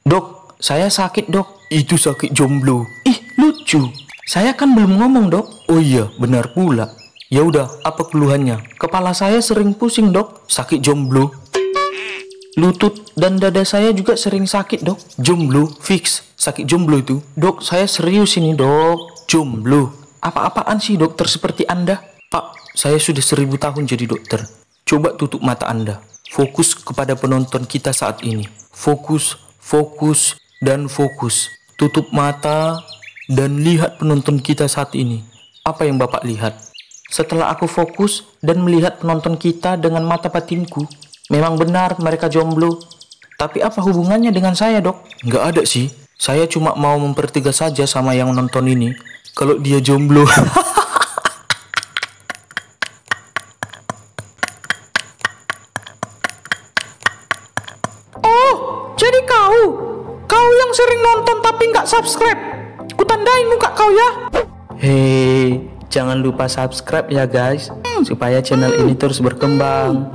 Dok, saya sakit dok. Itu sakit jomblo. Ih, lucu. Saya kan belum ngomong dok. Oh iya, benar pula. Ya udah, apa keluhannya? Kepala saya sering pusing dok. Sakit jomblo. Lutut dan dada saya juga sering sakit dok. Jomblo, fix. Sakit jomblo itu. Dok, saya serius ini dok. Jomblo. Apa-apaan sih dokter seperti anda? Pak, saya sudah seribu tahun jadi dokter. Coba tutup mata anda. Fokus kepada penonton kita saat ini. Fokus, fokus, dan fokus. Tutup mata dan lihat penonton kita saat ini. Apa yang Bapak lihat? Setelah aku fokus dan melihat penonton kita dengan mata batinku, memang benar mereka jomblo. Tapi apa hubungannya dengan saya, dok? Nggak ada sih. Saya cuma mau mempertiga saja sama yang nonton ini. Kalau dia jomblo. Oh, jadi kau, kau yang sering nonton tapi nggak subscribe. Kutandain muka kau ya. Hei, jangan lupa subscribe ya guys, supaya channel ini terus berkembang.